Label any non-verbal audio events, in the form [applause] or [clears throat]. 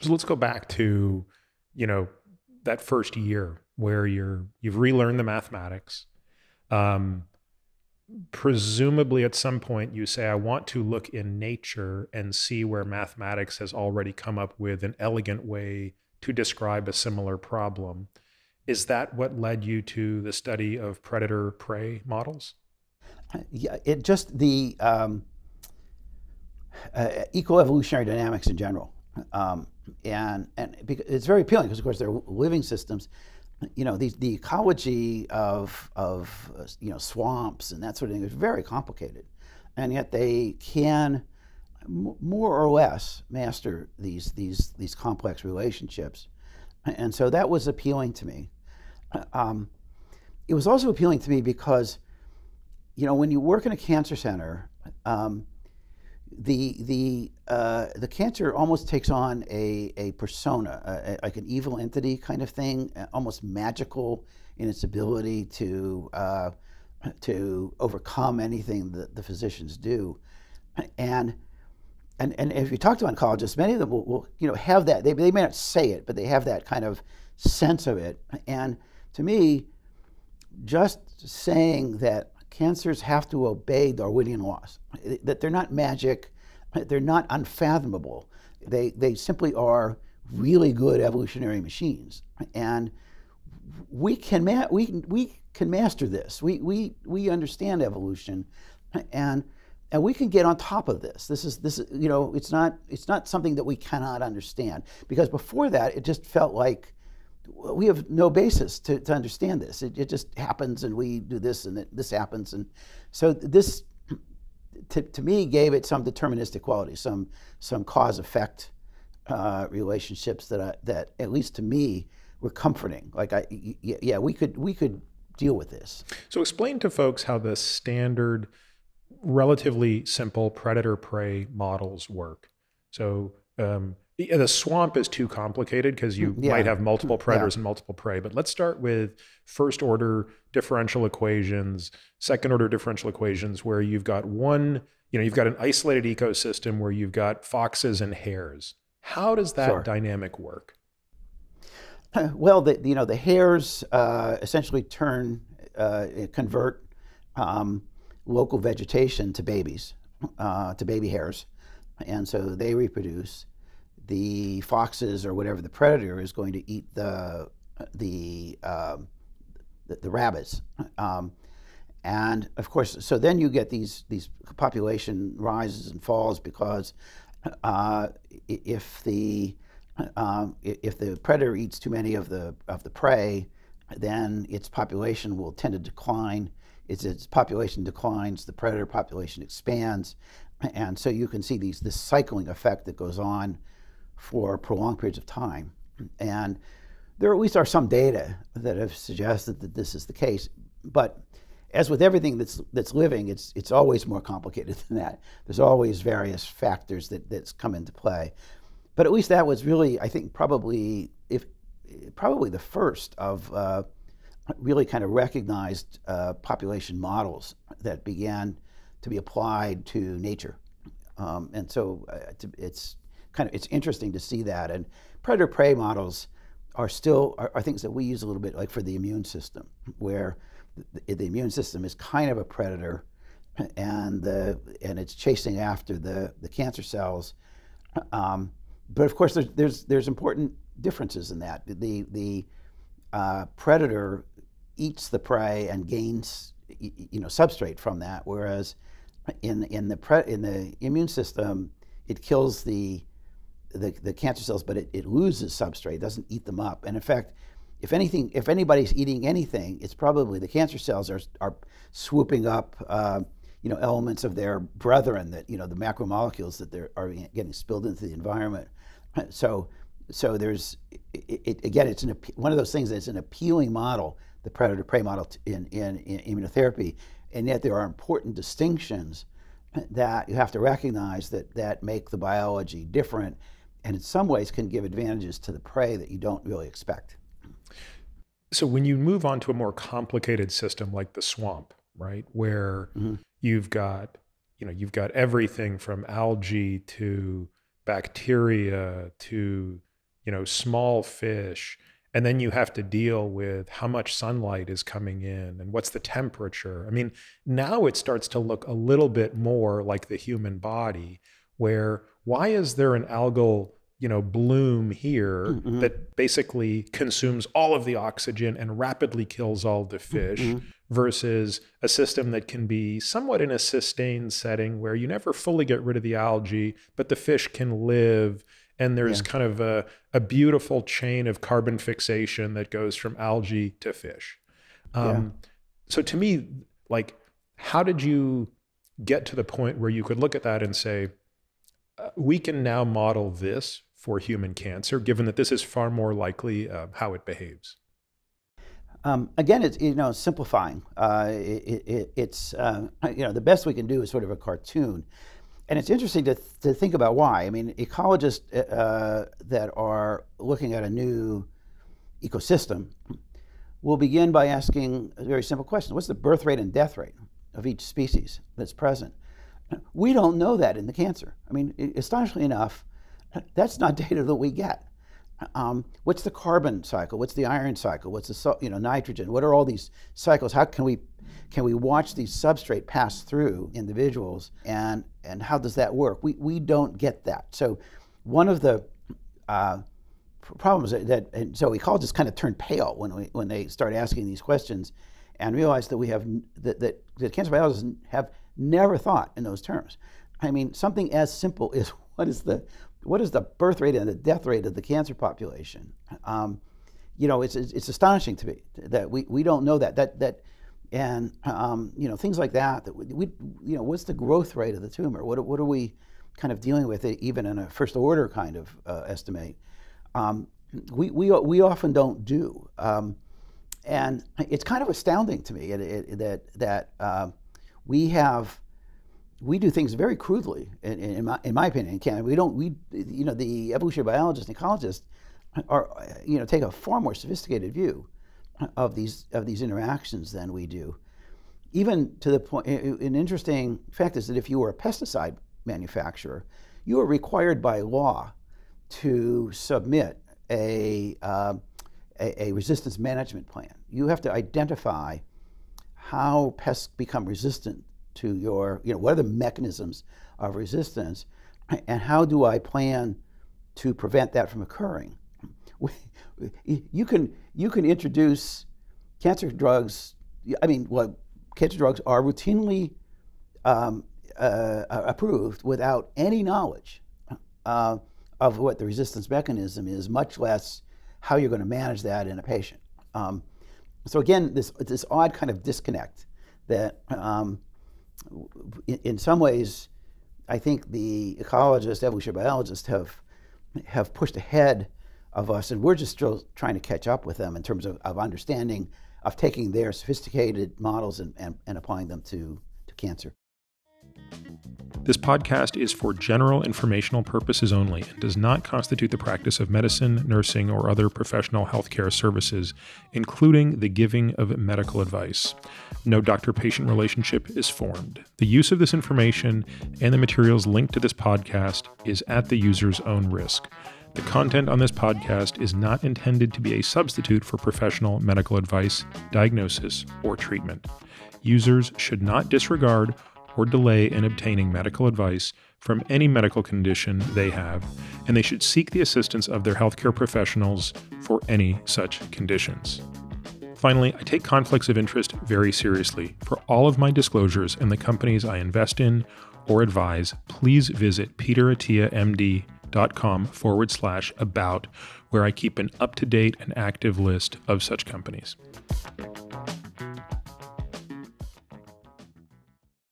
So let's go back to, you know, that first year where you're you've relearned the mathematics. Um, presumably at some point you say i want to look in nature and see where mathematics has already come up with an elegant way to describe a similar problem. Is that what led you to the study of predator prey models? Yeah it just the um, uh, ecoevolutionary dynamics in general um, and and it's very appealing because of course they're living systems you know, the, the ecology of, of uh, you know, swamps and that sort of thing is very complicated. And yet they can more or less master these, these, these complex relationships. And so that was appealing to me. Um, it was also appealing to me because, you know, when you work in a cancer center, um, the the uh, the cancer almost takes on a, a persona, a, a, like an evil entity kind of thing, almost magical in its ability to uh, to overcome anything that the physicians do, and. And, and if you talk to oncologists, many of them will, will you know have that. They, they may not say it, but they have that kind of sense of it. And to me, just saying that cancers have to obey Darwinian laws, that they're not magic, they're not unfathomable. They, they simply are really good evolutionary machines. And we can, ma- we, we can master this. We, we, we understand evolution and, and we can get on top of this. This is, this, you know, it's not, it's not something that we cannot understand because before that it just felt like we have no basis to, to understand this. It, it just happens, and we do this, and it, this happens, and so this, to, to me, gave it some deterministic quality, some some cause effect uh, relationships that I, that at least to me were comforting. Like I, yeah, we could we could deal with this. So explain to folks how the standard, relatively simple predator prey models work. So um, the swamp is too complicated because you yeah. might have multiple predators yeah. and multiple prey. But let's start with first order differential equations, second order differential equations, where you've got one, you know, you've got an isolated ecosystem where you've got foxes and hares. How does that sure. dynamic work? [laughs] Well, the, you know, the hares uh, essentially turn, uh, convert um, local vegetation to babies, uh, to baby hares. And so they reproduce the foxes or whatever the predator is going to eat the the um, the, the, rabbits. Um, and of course, so then you get these these population rises and falls because uh, if the um, if the predator eats too many of the of the prey, then its population will tend to decline. As its population declines, the predator population expands, and so you can see these this cycling effect that goes on for prolonged periods of time. And there at least are some data that have suggested that this is the case. But as with everything that's that's living, it's it's always more complicated [laughs] than that. There's always various factors that that's come into play. But at least that was really, I think, probably if probably the first of uh, really kind of recognized uh, population models that began to be applied to nature. Um, and so uh, it's kind of it's interesting to see that. And predator prey models are still are, are, things that we use a little bit like for the immune system, where the, the immune system is kind of a predator, and the and it's chasing after the the cancer cells. Um, but of course, there's, there's there's important differences in that. The the uh, predator eats the prey and gains you know substrate from that, whereas in in the pre, in the immune system, it kills the the, the cancer cells, but it, it loses substrate, doesn't eat them up. And in fact, if anything, if anybody's eating anything, it's probably the cancer cells are, are swooping up, uh, you know, elements of their brethren that, you know, the macromolecules that they're, are getting spilled into the environment. [clears throat] So, so there's, it, it, again, it's an, one of those things that's an appealing model, the predator-prey model in, in, in immunotherapy, and yet there are important distinctions [clears throat] that you have to recognize that, that make the biology different and in some ways can give advantages to the prey that you don't really expect. So when you move on to a more complicated system like the swamp, right, where mm-hmm. you've got, you know, you've got everything from algae to bacteria to you know, small fish, and then you have to deal with how much sunlight is coming in and what's the temperature. I mean, now it starts to look a little bit more like the human body, where why is there an algal you know bloom here mm-hmm. that basically consumes all of the oxygen and rapidly kills all the fish mm-hmm. versus a system that can be somewhat in a sustained setting where you never fully get rid of the algae but the fish can live and there's yeah. kind of a, a beautiful chain of carbon fixation that goes from algae to fish um, yeah. so to me like how did you get to the point where you could look at that and say we can now model this for human cancer, given that this is far more likely uh, how it behaves? Um, again, it's you know simplifying. Uh, it, it, it's uh, you know the best we can do is sort of a cartoon, and it's interesting to, to think about why. I mean, ecologists uh, that are looking at a new ecosystem will begin by asking a very simple question: What's the birth rate and death rate of each species that's present? We don't know that in the cancer. I mean, astonishingly enough, that's not [laughs] data that we get. Um, what's the carbon cycle? What's the iron cycle? What's the you know nitrogen? What are all these cycles? How can we can we watch these substrate pass through individuals and and how does that work? We we don't get that. So one of the uh, problems that, that and so ecologists kind of turn pale when we when they start asking these questions and realize that we have that, that, that cancer biologists have never thought in those terms. I mean, something as simple as [laughs] what is the what is the birth rate and the death rate of the cancer population? Um, you know, it's, it's astonishing to me that we, we don't know that. That that and um, you know things like that. That we, you know what's the growth rate of the tumor? What what are we kind of dealing with it even in a first order kind of uh, estimate? Um, we, we we often don't do, um, and it's kind of astounding to me it, that that uh, we have we do things very crudely, in, in, my, in my opinion. Canada, we don't. We, you know, the evolutionary biologists and ecologists are, you know, take a far more sophisticated view of these of these interactions than we do. Even to the point, an interesting fact is that if you were a pesticide manufacturer, you are required by law to submit a, uh, a, a resistance management plan. You have to identify how pests become resistant to your, you know, what are the mechanisms of resistance, and how do I plan to prevent that from occurring? You can you can introduce cancer drugs. I mean, well, cancer drugs are routinely um, uh, approved without any knowledge uh, of what the resistance mechanism is, much less how you're going to manage that in a patient. Um, so again, this this odd kind of disconnect that um, in, in some ways, I think the ecologists, evolutionary biologists have have pushed ahead of us, and we're just still trying to catch up with them in terms of, of understanding, of taking their sophisticated models and, and, and applying them to, to cancer. This podcast is for general informational purposes only and does not constitute the practice of medicine, nursing, or other professional healthcare services, including the giving of medical advice. No doctor patient relationship is formed. The use of this information and the materials linked to this podcast is at the user's own risk. The content on this podcast is not intended to be a substitute for professional medical advice, diagnosis, or treatment. Users should not disregard or delay in obtaining medical advice from any medical condition they have, and they should seek the assistance of their healthcare professionals for any such conditions. Finally, I take conflicts of interest very seriously. For all of my disclosures and the companies I invest in or advise, please visit peterattiamd.com forward slash about, where I keep an up to date and active list of such companies.